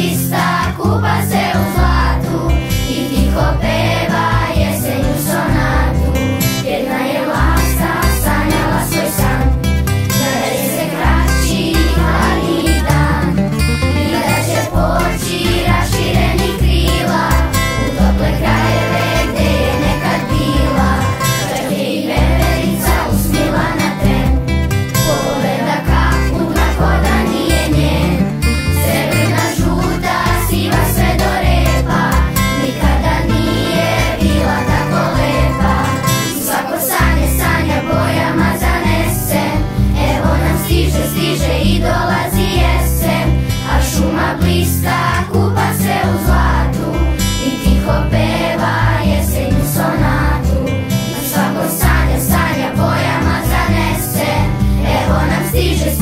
turista, Cuba se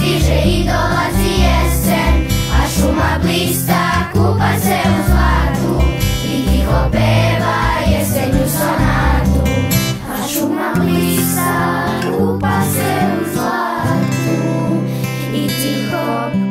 stiže i dolazi jesen, a šuma blista kupa se u zlatu i tiho peva jesenju sonatu. A šuma blista kupa se u zlatu i tiho